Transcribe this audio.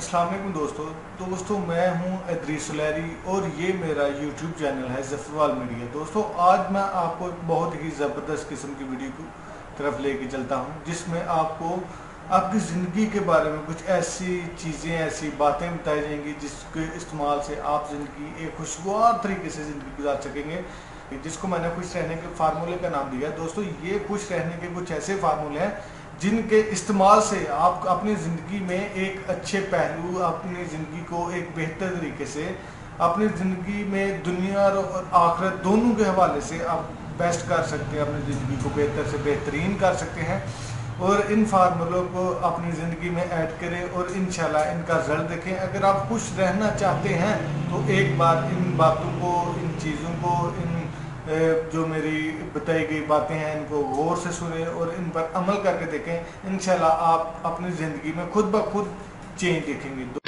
السلام علیکم دوستو۔ دوستو، میں ہوں ادریس سلیری اور یہ میرا یوٹیوب چینل ہے زفروال میڈیا۔ دوستو، آج میں آپ کو بہت ہی زبردست قسم کی ویڈیو کو طرف لے کے چلتا ہوں، جس میں آپ کو آپ کی زندگی کے بارے میں کچھ ایسی چیزیں، ایسی باتیں بتائی جائیں گی جس کے استعمال سے آپ زندگی ایک خوشگوار طریقے سے زندگی گزار سکیں گے، جس کو میں نے خوش رہنے کے فارمولے کا نام دیا۔ دوستو، یہ خوش رہنے کے کچھ ایسے فارمولے ہیں جن کے استعمال سے آپ اپنی زندگی میں ایک اچھے پہلو، اپنی زندگی کو ایک بہتر طریقے سے، اپنی زندگی میں دنیا اور آخرت دونوں کے حوالے سے آپ بیسٹ کر سکتے ہیں، اپنی زندگی کو بہتر سے بہترین کر سکتے ہیں اور ان فارمولوں کو اپنی زندگی میں ایڈ کریں اور انشاءاللہ ان کا رزلٹ دیکھیں۔ اگر آپ خوش رہنا چاہتے ہیں تو ایک بار ان باتوں کو، ان چیزوں کو، ان جو میری بتائی گئی باتیں ہیں، ان کو غور سے سنیں اور ان پر عمل کر کے دیکھیں۔ انشاءاللہ آپ اپنی زندگی میں خود بخود چینج دیکھیں گے۔